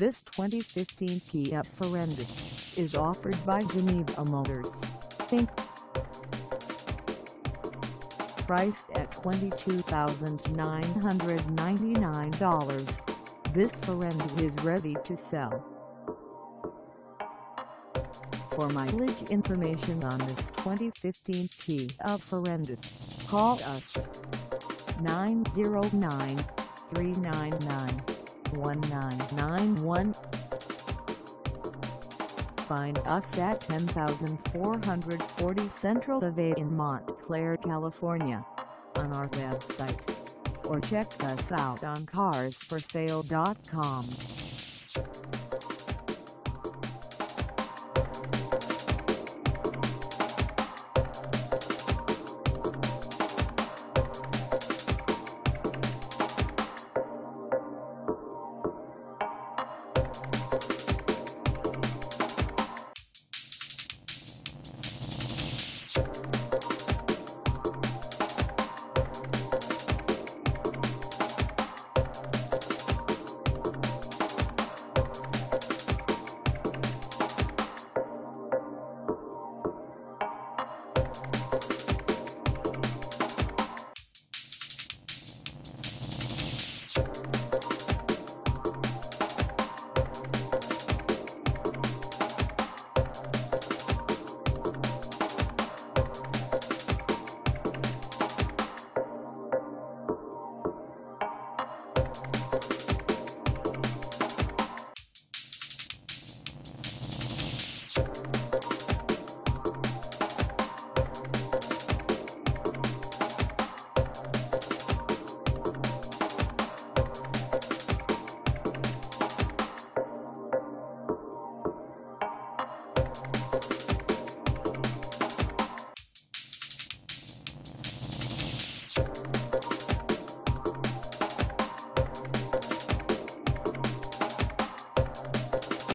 This 2015 Kia Sorento is offered by Geneva Motors, Inc. Priced at $22,999, this Sorento is ready to sell. For mileage information on this 2015 Kia Sorento, call us 909 399 1991 Find us at 10440 Central Ave in Montclair, California on our website or check us out on carsforsale.com. Thank